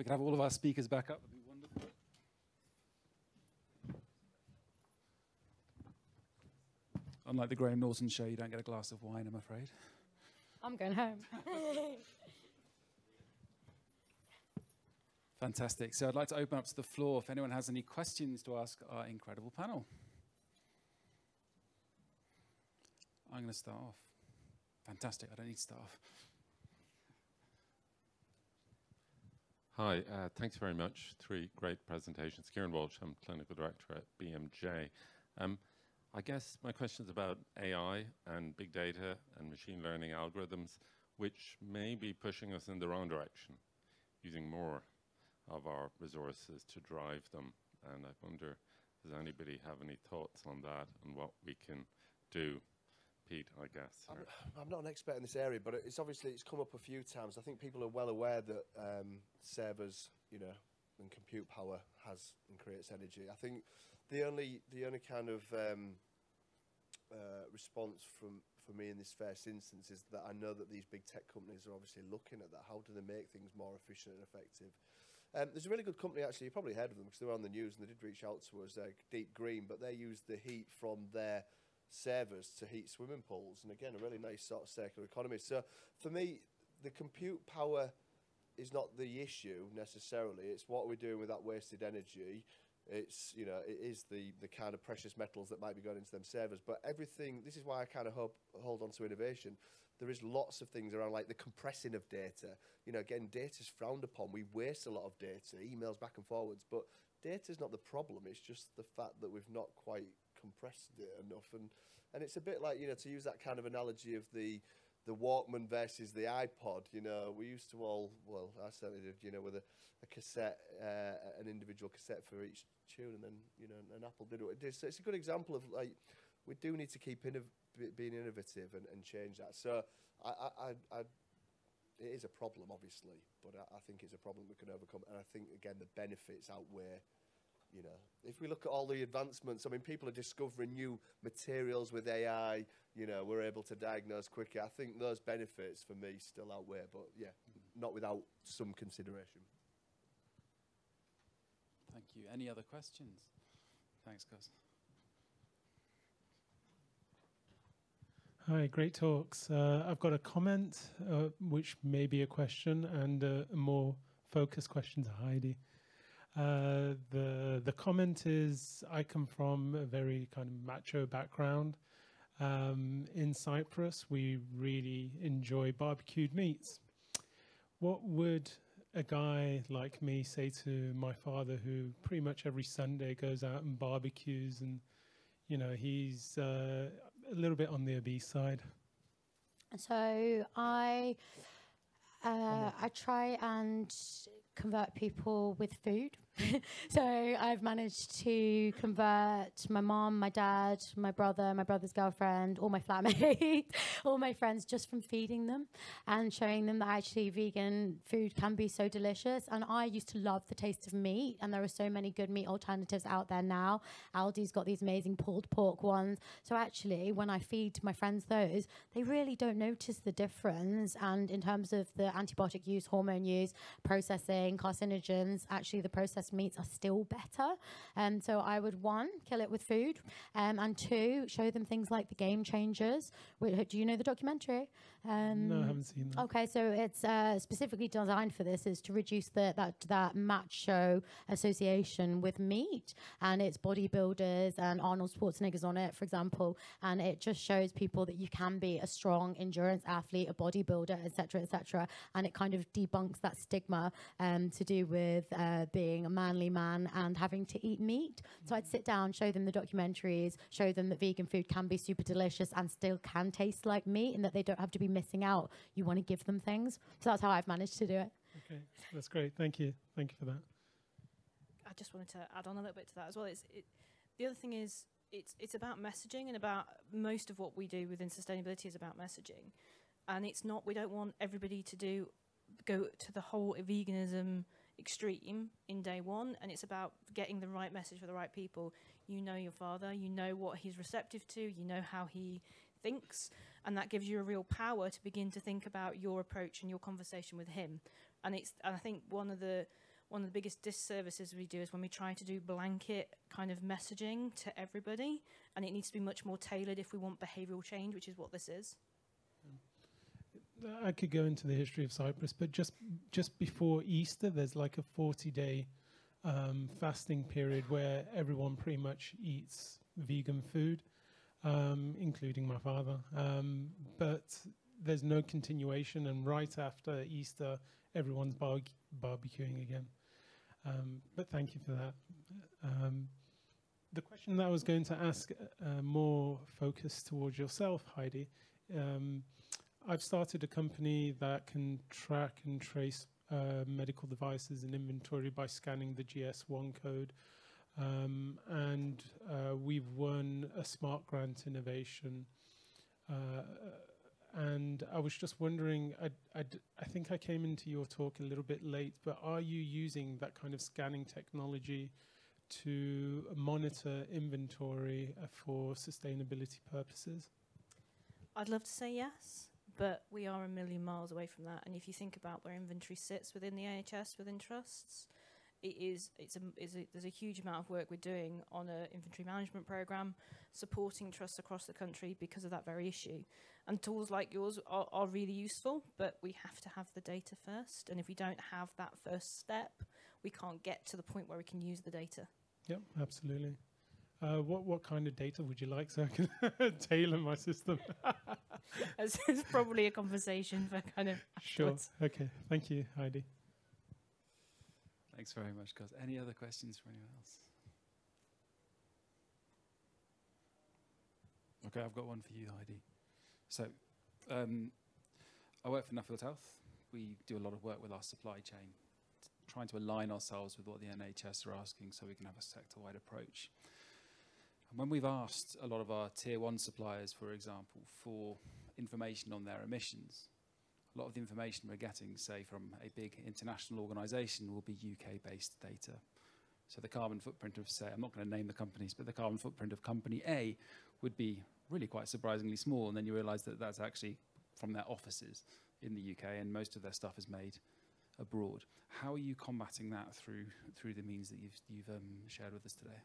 we could have all of our speakers back up, that'd be wonderful. Unlike the Graham Norton show, you don't get a glass of wine, I'm afraid. I'm going home. Fantastic. So I'd like to open up to the floor if anyone has any questions to ask our incredible panel. I'm going to start off. Fantastic. I don't need to start off. Hi, uh, thanks very much. Three great presentations. Kieran Walsh, I'm Clinical Director at BMJ. Um, I guess my question is about AI and big data and machine learning algorithms, which may be pushing us in the wrong direction, using more of our resources to drive them. And I wonder, does anybody have any thoughts on that and what we can do? Pete, I guess. I'm, I'm, not an expert in this area, but it's obviously it's come up a few times. I think people are well aware that um, servers, you know, and compute power has and creates energy. I think the only the only kind of um, uh, response from for me in this first instance is that I know that these big tech companies are obviously looking at that. How do they make things more efficient and effective? Um, there's a really good company, actually, you probably heard of them because they were on the news and they did reach out to us, uh, Deep Green, but they use the heat from their servers to heat swimming pools. And again, a really nice sort of circular economy. So for me, the compute power is not the issue necessarily. It's what we're doing with that wasted energy. It's, you know, it is the, the kind of precious metals that might be going into them servers. But everything, this is why I kind of hope, hold on to innovation there is lots of things around like the compressing of data. You know, again, data is frowned upon. We waste a lot of data, emails back and forwards, but data is not the problem. It's just the fact that we've not quite compressed it enough. And, and it's a bit like, you know, to use that kind of analogy of the, the Walkman versus the iPod, you know, we used to all, well, I certainly did, you know, with a, a cassette, uh, an individual cassette for each tune, and then, you know, an Apple did what it did. So it's a good example of, like, we do need to keep innov- being innovative and, and change that. So I, I, I, it is a problem, obviously, but I, I think it's a problem we can overcome. And I think, again, the benefits outweigh you know, if we look at all the advancements, I mean, people are discovering new materials with AI. You know, we're able to diagnose quicker. I think those benefits for me still outweigh, but yeah, not without some consideration. Thank you. Any other questions? Thanks, Gus. Hi, great talks. Uh, I've got a comment, uh, which may be a question, and a more focused question to Heidi. Uh, the the comment is I come from a very kind of macho background. Um, in Cyprus, we really enjoy barbecued meats. What would a guy like me say to my father, who pretty much every Sunday goes out and barbecues, and you know he's uh, a little bit on the obese side? So I uh, I try and convert people with food. so I've managed to convert my mom, my dad, my brother, my brother's girlfriend, all my flatmates, all my friends just from feeding them and showing them that actually vegan food can be so delicious. And I used to love the taste of meat, and there are so many good meat alternatives out there now. Aldi's got these amazing pulled pork ones. So actually, when I feed my friends those, they really don't notice the difference. And in terms of the antibiotic use, hormone use, processing, carcinogens, actually the processed meats are still better. Um, so I would one kill it with food, um, and two show them things like the Game Changers. Do you know the documentary? Um, no, I haven't seen that. Okay, so it's uh, specifically designed for this is to reduce the, that that macho association with meat, and it's bodybuilders and Arnold Schwarzenegger's on it, for example, and it just shows people that you can be a strong endurance athlete, a bodybuilder, etc., etc., and it kind of debunks that stigma um, to do with uh, being a manly man and having to eat meat. So I'd sit down, show them the documentaries, show them that vegan food can be super delicious and still can taste like meat, and that they don't have to be missing out. You want to give them things. So that's how I've managed to do it. Okay, that's great. Thank you. Thank you for that. I just wanted to add on a little bit to that as well. It's it, the other thing is it's it's about messaging and about most of what we do within sustainability is about messaging, and it's not we don't want everybody to do go to the whole veganism extreme in day one and it's about getting the right message for the right people you know your father you know what he's receptive to you know how he thinks, and that gives you a real power to begin to think about your approach and your conversation with him. And it's and I think one of the one of the biggest disservices we do is when we try to do blanket kind of messaging to everybody, and it needs to be much more tailored if we want behavioural change, which is what this is. I could go into the history of Cyprus, but just just before Easter, there's like a 40 day um, fasting period where everyone pretty much eats vegan food, um, including my father. Um, but there's no continuation, and right after Easter, everyone's bar- barbecuing again. Um, but thank you for that. Um, the question that I was going to ask, uh, more focused towards yourself, Heidi. Um, I've started a company that can track and trace uh, medical devices and inventory by scanning the GS1 code. Um, and uh, we've won a smart grant innovation. Uh, and I was just wondering, I, I, I think I came into your talk a little bit late, but are you using that kind of scanning technology to monitor inventory uh, for sustainability purposes? I'd love to say yes, but we are a million miles away from that. And if you think about where inventory sits within the NHS, within trusts, it is it's a, is a, there's a huge amount of work we're doing on an inventory management program, supporting trusts across the country because of that very issue. And tools like yours are, are really useful, but we have to have the data first. And if we don't have that first step, we can't get to the point where we can use the data. Yep, absolutely. Uh, what what kind of data would you like so I can tailor my system? It's probably a conversation for kind of sure. afterwards. Okay. Thank you, Heidi. Thanks very much, guys. Any other questions for anyone else? Okay, I've got one for you, Heidi. So, um, I work for Nuffield Health. We do a lot of work with our supply chain, trying to align ourselves with what the NHS are asking so we can have a sector-wide approach. And when we've asked a lot of our tier one suppliers, for example, for information on their emissions, a lot of the information we're getting, say from a big international organisation, will be UK-based data. So the carbon footprint of, say, I'm not going to name the companies, but the carbon footprint of company A would be really quite surprisingly small, and then you realise that that's actually from their offices in the UK, and most of their stuff is made abroad. How are you combating that through through the means that you've you've um, shared with us today?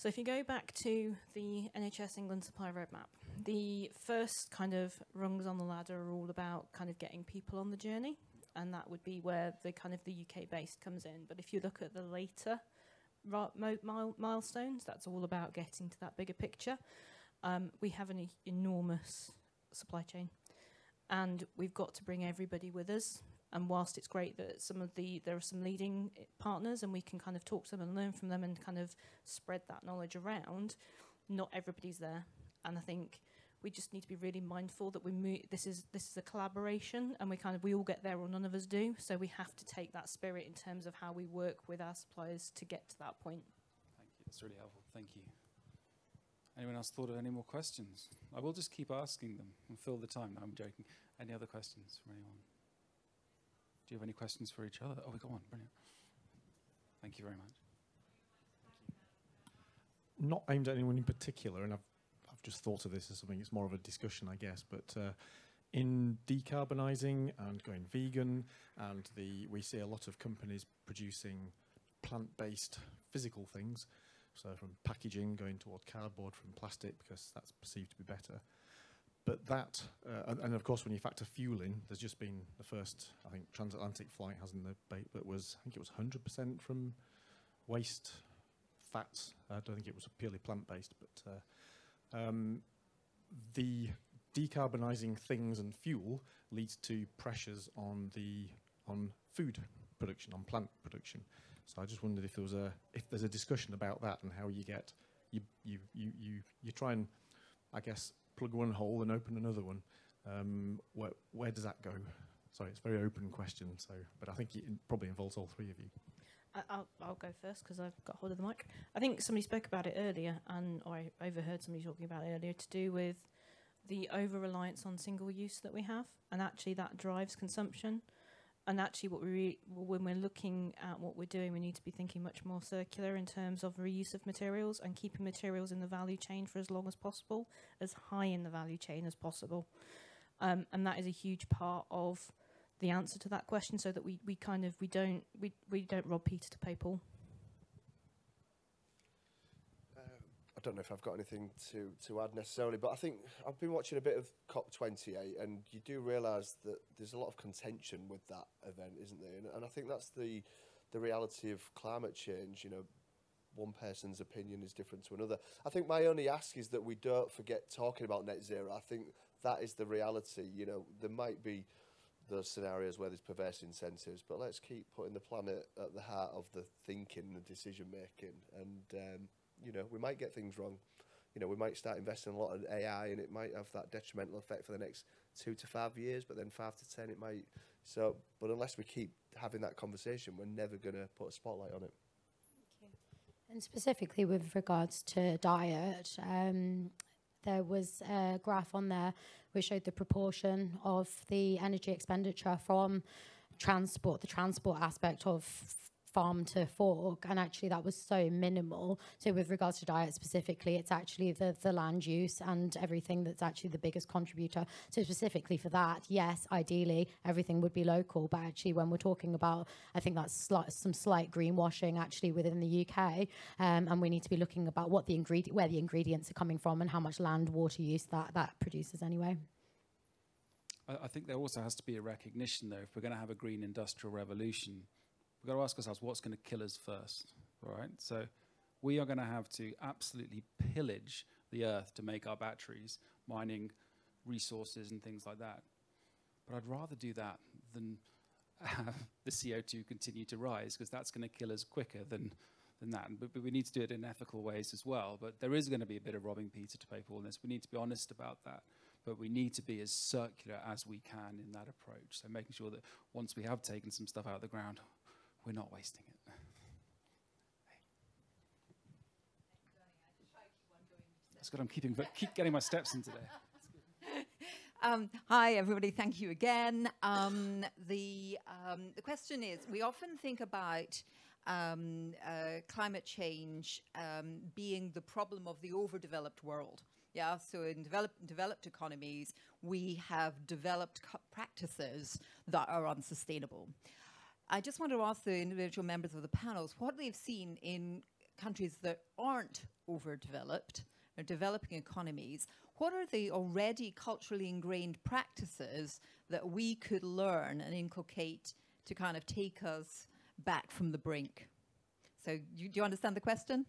So if you go back to the NHS England supply roadmap, the first kind of rungs on the ladder are all about kind of getting people on the journey, and that would be where the kind of the UK based comes in. But if you look at the later milestones, that's all about getting to that bigger picture. Um, we have an enormous supply chain, and we've got to bring everybody with us. And whilst it's great that some of the there are some leading partners, and we can kind of talk to them and learn from them, and kind of spread that knowledge around, not everybody's there. And I think we just need to be really mindful that we mo- this is this is a collaboration, and we kind of we all get there, or none of us do. So we have to take that spirit in terms of how we work with our suppliers to get to that point. Thank you. That's really helpful. Thank you. Anyone else thought of any more questions? I will just keep asking them and fill the time. No, I'm joking. Any other questions from anyone? Do you have any questions for each other? Oh, we got one. Brilliant. Thank you very much. not aimed at anyone in particular, and I've I've just thought of this as something. It's more of a discussion, I guess. But uh, in decarbonising and going vegan, and the we see a lot of companies producing plant-based physical things. So from packaging going toward cardboard from plastic because that's perceived to be better. But that, uh, and, and of course, when you factor fuel in, there's just been the first, I think, transatlantic flight hasn't the bait that was, I think it was 100% from waste fats. I don't think it was purely plant-based, but uh, um, the decarbonising things and fuel leads to pressures on the on food production, on plant production. So I just wondered if there was a if there's a discussion about that and how you get you you you you, you try and I guess plug one hole and open another one. Um, where where does that go? Sorry, it's a very open question. So, but I think it probably involves all three of you. I'll, I'll go first because I've got hold of the mic. I think somebody spoke about it earlier, and or I overheard somebody talking about it earlier to do with the over reliance on single use that we have, and actually that drives consumption. And actually, what we when we're looking at what we're doing, we need to be thinking much more circular in terms of reuse of materials and keeping materials in the value chain for as long as possible, as high in the value chain as possible. Um, and that is a huge part of the answer to that question, so that we, we kind of we don't we, we don't rob Peter to pay Paul. I don't know if I've got anything to, to add necessarily, but I think I've been watching a bit of COP28, and you do realise that there's a lot of contention with that event, isn't there? And, and I think that's the the reality of climate change. You know, one person's opinion is different to another. I think my only ask is that we don't forget talking about net zero. I think that is the reality. You know, there might be those scenarios where there's perverse incentives, but let's keep putting the planet at the heart of the thinking and the decision making. And um, you know, we might get things wrong. You know, we might start investing a lot in AI, and it might have that detrimental effect for the next two to five years. But then five to ten, it might. So, but unless we keep having that conversation, we're never going to put a spotlight on it. And specifically with regards to diet, um, there was a graph on there which showed the proportion of the energy expenditure from transport, the transport aspect of farm to fork and actually that was so minimal. So with regards to diet specifically it's actually the the land use and everything that's actually the biggest contributor. So specifically for that yes ideally everything would be local but actually when we're talking about i think that's some slight greenwashing actually within the uk um, and we need to be looking about what the ingredient where the ingredients are coming from and how much land water use that that produces anyway. I, I think there also has to be a recognition, though, if we're going to have a green industrial revolution, we've got to ask ourselves what's going to kill us first, all right? So we are going to have to absolutely pillage the earth to make our batteries, mining resources and things like that. But I'd rather do that than have the CO2 continue to rise because that's going to kill us quicker than than that. But, but we need to do it in ethical ways as well. But there is going to be a bit of robbing Peter to pay Paul in this. We need to be honest about that. But we need to be as circular as we can in that approach. So making sure that once we have taken some stuff out of the ground, we're not wasting it. That's good. I'm keeping but keep getting my steps in today. Um, hi, everybody. Thank you again. Um, the, um, the question is we often think about um, uh, climate change um, being the problem of the overdeveloped world. Yeah, so in develop, developed economies, we have developed practices that are unsustainable. I just want to ask the individual members of the panels what they've seen in countries that aren't overdeveloped or developing economies. What are the already culturally ingrained practices that we could learn and inculcate to kind of take us back from the brink? So, you, do you understand the question?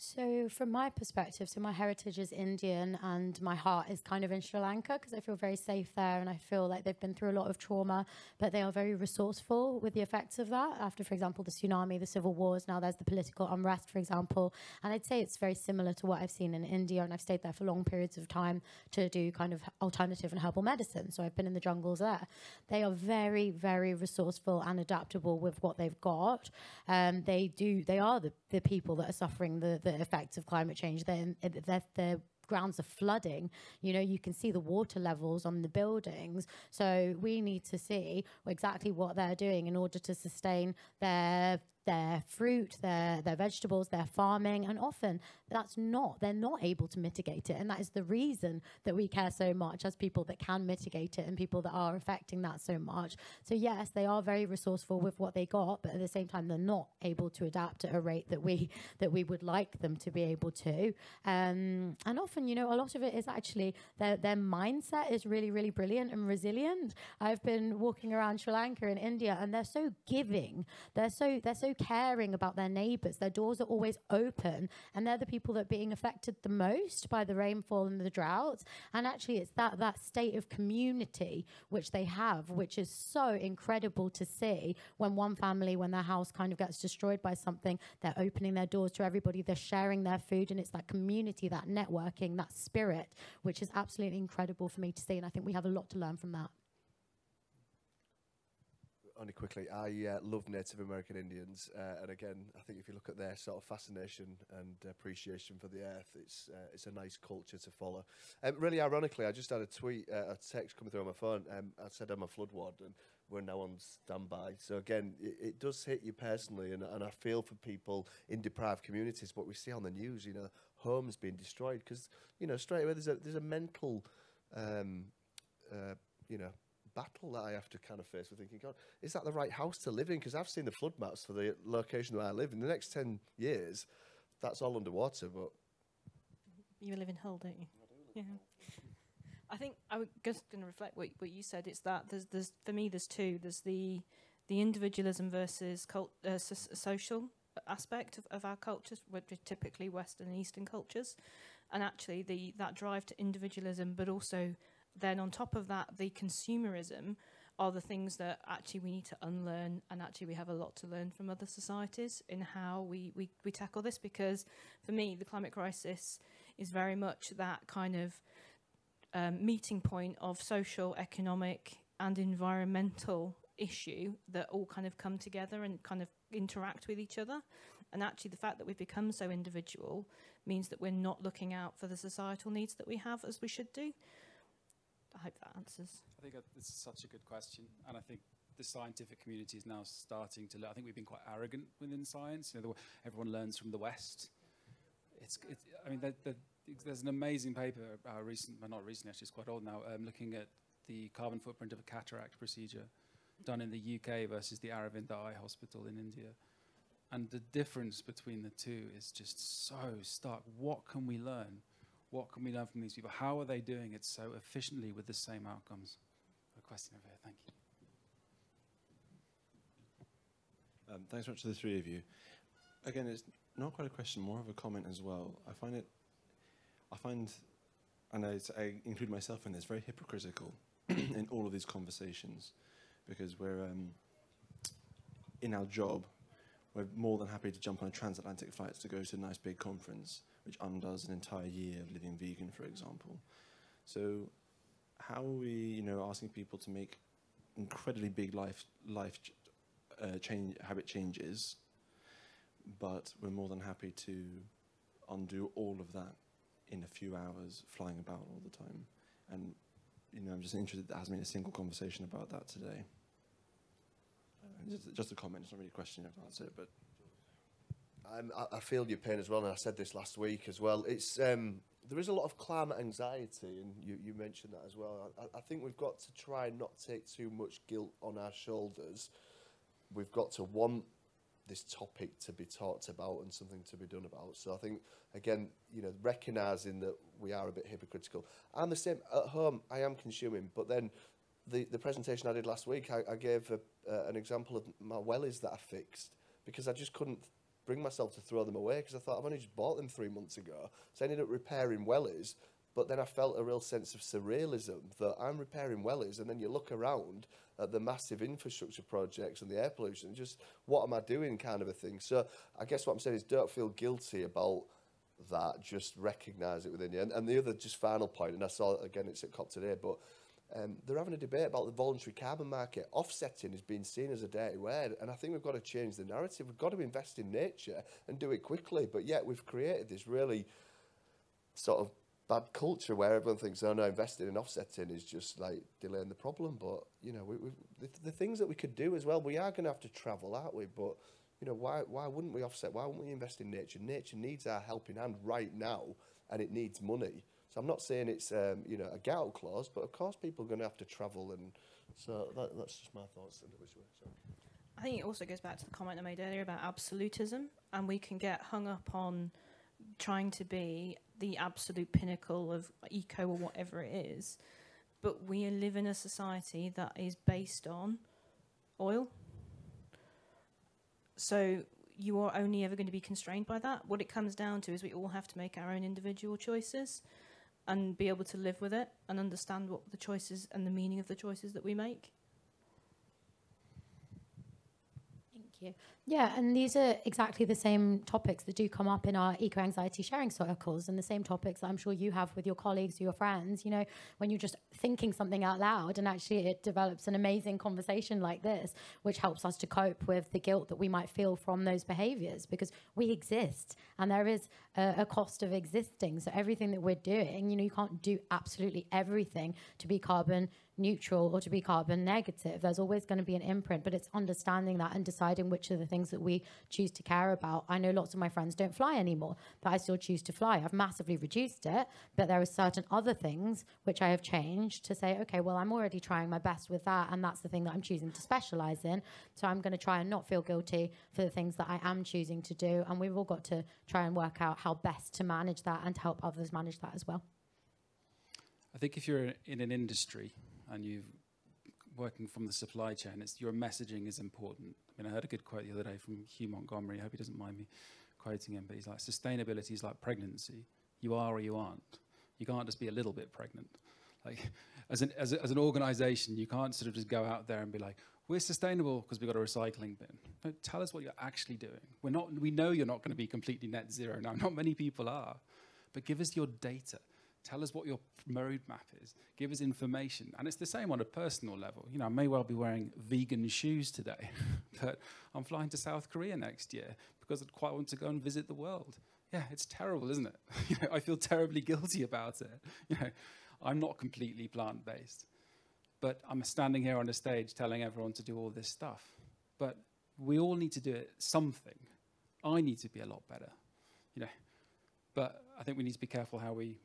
So, from my perspective, so my heritage is Indian and my heart is kind of in Sri Lanka because I feel very safe there and I feel like they've been through a lot of trauma, but they are very resourceful with the effects of that. After, for example, the tsunami, the civil wars, now there's the political unrest, for example. And I'd say it's very similar to what I've seen in India, and I've stayed there for long periods of time to do kind of alternative and herbal medicine. So, I've been in the jungles there. They are very, very resourceful and adaptable with what they've got. Um, they do, they are the, the people that are suffering the, the effects of climate change. They're, uh, they're, they're grounds are flooding, you know, you can see the water levels on the buildings. So we need to see exactly what they're doing in order to sustain their their fruit, their their vegetables, their farming, and often that's not they're not able to mitigate it, and that is the reason that we care so much as people that can mitigate it and people that are affecting that so much. So yes, they are very resourceful with what they got, but at the same time they're not able to adapt at a rate that we that we would like them to be able to. Um, and often, you know, a lot of it is actually their their mindset is really really brilliant and resilient. I've been walking around Sri Lanka and India, and they're so giving. They're so they're so caring about their neighbours. Their doors are always open, and they're the people that are being affected the most by the rainfall and the droughts. And actually, it's that that state of community which they have, which is so incredible to see. When one family, when their house kind of gets destroyed by something, they're opening their doors to everybody. They're sharing their food, and it's that community, that networking, that spirit, which is absolutely incredible for me to see. And I think we have a lot to learn from that. Only quickly, I uh, love Native American Indians, uh, and again, I think if you look at their sort of fascination and appreciation for the earth, it's uh, it's a nice culture to follow. Um, really ironically, I just had a tweet, uh, a text coming through on my phone. Um, I said I'm a flood warden, we're now on standby. So again, it, it does hit you personally, and, and I feel for people in deprived communities. What we see on the news, you know, homes being destroyed because you know straight away there's a there's a mental, um, uh, you know, battle that I have to kind of face with thinking, God, is that the right house to live in? Because I've seen the flood maps for the location where I live. In the next ten years, that's all underwater. But you live in Hull, don't you? Yeah. I think I was just going to reflect what, what you said. It's that there's, there's for me there's two. There's the the individualism versus cult, uh, so- social aspect of, of our cultures, which are typically Western and Eastern cultures, and actually the that drive to individualism, but also then on top of that the consumerism are the things that actually we need to unlearn and actually we have a lot to learn from other societies in how we, we, we tackle this because for me the climate crisis is very much that kind of um, meeting point of social, economic, and environmental issue that all kind of come together and kind of interact with each other. And actually, the fact that we've become so individual means that we're not looking out for the societal needs that we have as we should do. I hope that answers. I think it's such a good question, and I think the scientific community is now starting to. Look I think we've been quite arrogant within science. You know, the, everyone learns from the West. It's, it's I mean, the, the, there's an amazing paper, uh, recent, well not recently, actually, it's quite old now, um, looking at the carbon footprint of a cataract procedure done in the UK versus the Aravind Eye Hospital in India. And the difference between the two is just so stark. What can we learn? What can we learn from these people? How are they doing it so efficiently with the same outcomes? A question over here, thank you. Um, thanks much to the three of you. Again, it's not quite a question, more of a comment as well. I find it I find, and I, I include myself in this, very hypocritical in all of these conversations because we're um, in our job, we're more than happy to jump on a transatlantic flight to go to a nice big conference, which undoes an entire year of living vegan, for example. So, how are we, you know, asking people to make incredibly big life life uh, change habit changes, but we're more than happy to undo all of that in a few hours flying about all the time. And, you know, I'm just interested, there hasn't been a single conversation about that today. Uh, just, just, a comment, it's not really a question, you have to answer it, but. I, I feel your pain as well, and I said this last week as well. It's um, there is a lot of climate anxiety, and you, you mentioned that as well. I, I think we've got to try and not take too much guilt on our shoulders. We've got to want this topic to be talked about and something to be done about. So I think again, you know, recognizing that we are a bit hypocritical. I'm the same at home. I am consuming, but then the the presentation I did last week, I, I gave a, uh, an example of my wellies that I fixed because I just couldn't bring myself to throw them away because I thought I've only just bought them three months ago. So I ended up repairing wellies. But then I felt a real sense of surrealism that I'm repairing wellies, and then you look around at the massive infrastructure projects and the air pollution, just what am I doing kind of a thing. So I guess what I'm saying is don't feel guilty about that, just recognise it within you. And, and the other just final point, and I saw again, it's at COP today, but um, they're having a debate about the voluntary carbon market. Offsetting is being seen as a dirty word, and I think we've got to change the narrative. We've got to invest in nature and do it quickly, but yet we've created this really sort of bad culture where everyone thinks, oh no, investing in offsetting is just like delaying the problem. But, you know, we, we, the, the things that we could do as well, we are going to have to travel, aren't we? But, you know, why, why wouldn't we offset? Why wouldn't we invest in nature? Nature needs our helping hand right now, and it needs money. I'm not saying it's, um, you know, a get out clause, but of course people are going to have to travel. And so that, that's just my thoughts. I think it also goes back to the comment I made earlier about absolutism, and we can get hung up on trying to be the absolute pinnacle of eco or whatever it is. But we live in a society that is based on oil. So you are only ever going to be constrained by that. What it comes down to is we all have to make our own individual choices and be able to live with it and understand what the choices and the meaning of the choices that we make. Thank you. Yeah, and these are exactly the same topics that do come up in our eco anxiety sharing circles, and the same topics that I'm sure you have with your colleagues or your friends. You know, when you're just thinking something out loud, and actually it develops an amazing conversation like this, which helps us to cope with the guilt that we might feel from those behaviors because we exist and there is a, a cost of existing. So, everything that we're doing, you know, you can't do absolutely everything to be carbon neutral or to be carbon negative. There's always going to be an imprint, but it's understanding that and deciding which are the things that we choose to care about. I know lots of my friends don't fly anymore, but I still choose to fly. I've massively reduced it, but there are certain other things which I have changed to say, okay, well, I'm already trying my best with that, and that's the thing that I'm choosing to specialize in. So I'm going to try and not feel guilty for the things that I am choosing to do. And we've all got to try and work out how best to manage that and to help others manage that as well. I think if you're in an industry and you're working from the supply chain, it's your messaging is important. I mean, I heard a good quote the other day from Hugh Montgomery. I hope he doesn't mind me quoting him, but he's like, sustainability is like pregnancy. You are or you aren't. You can't just be a little bit pregnant. Like, as an, as, a, as an organization, you can't sort of just go out there and be like, we're sustainable because we've got a recycling bin. No, tell us what you're actually doing. We're not, we know you're not going to be completely net zero now. Not many people are. But give us your data. Tell us what your roadmap is. Give us information. And it's the same on a personal level. You know, I may well be wearing vegan shoes today, but I'm flying to South Korea next year because I'd quite want to go and visit the world. Yeah, it's terrible, isn't it? you know, I feel terribly guilty about it. You know, I'm not completely plant-based, but I'm standing here on a stage telling everyone to do all this stuff. But we all need to do it something. I need to be a lot better, you know. But I think we need to be careful how we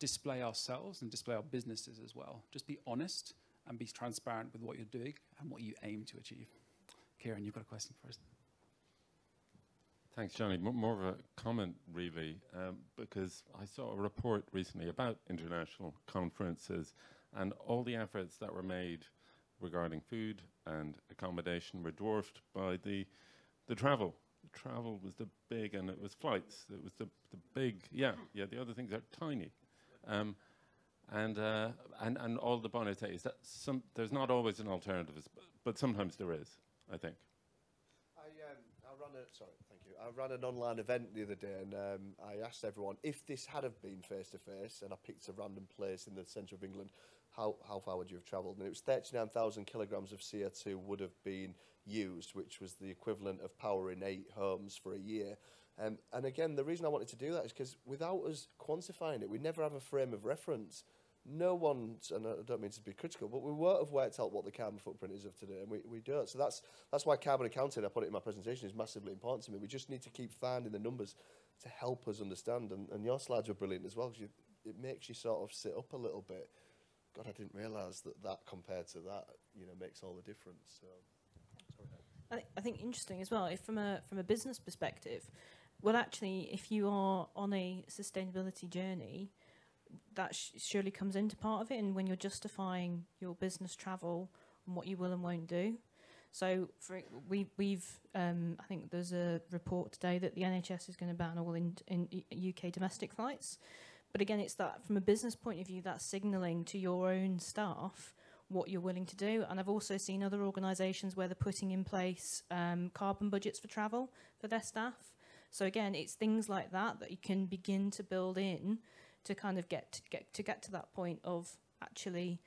display ourselves and display our businesses as well. Just be honest and be transparent with what you're doing and what you aim to achieve. Kieran, you've got a question for us. Thanks, Johnny. M more of a comment, really, um, because I saw a report recently about international conferences and all the efforts that were made regarding food and accommodation were dwarfed by the the travel. travel was the big, and it was flights. It was the the big. Yeah, yeah. The other things are tiny. Um, and, uh, and, and all the bonités. Some, there's not always an alternative, but sometimes there is, I think. I, um, I ran a, sorry, thank you. I ran an online event the other day and um, I asked everyone if this had have been face to face and I picked a random place in the centre of England, how, how far would you have travelled? And it was 39,000 kilograms of CO2 would have been used, which was the equivalent of powering eight homes for a year. Um, and again, the reason I wanted to do that is because without us quantifying it, we never have a frame of reference. No one, and I don't mean to be critical, but we won't have worked out what the carbon footprint is of today, and we, we don't. So that's that's why carbon accounting, I put it in my presentation, is massively important to me. We just need to keep finding the numbers to help us understand. And, and your slides were brilliant as well, because it makes you sort of sit up a little bit. God, I didn't realise that that compared to that, you know, makes all the difference. So, I, th I think interesting as well. If from a from a business perspective, well, actually, if you are on a sustainability journey, that sh surely comes into part of it, and when you're justifying your business travel and what you will and won't do. So, for we we've um, I think there's a report today that the NHS is going to ban all in, in UK domestic flights. But again, it's that from a business point of view, that's signalling to your own staff what you're willing to do. And I've also seen other organisations where they're putting in place um, carbon budgets for travel for their staff. So again, it's things like that that you can begin to build in to kind of get to get to get to that point of actually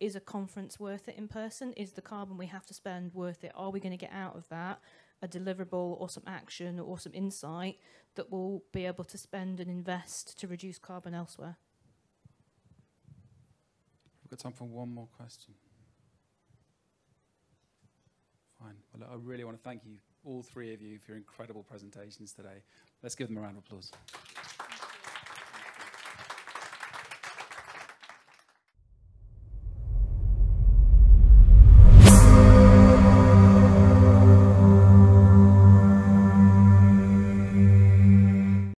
is a conference worth it in person? Is the carbon we have to spend worth it? Are we going to get out of that a deliverable or some action or some insight that will be able to spend and invest to reduce carbon elsewhere? We've got time for one more question. Fine. Well, I really want to thank you all three of you for your incredible presentations today. Let's give them a round of applause.